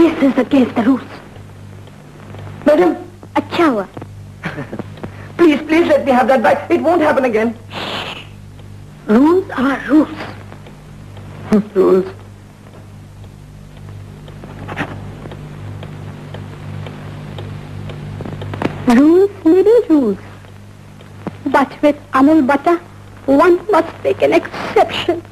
This is against the rules. Madam, A chawa. please, please let me have that back. It won't happen again. Rules are rules. Rules. Rules may be rules. But with Amul Butter, one must make an exception.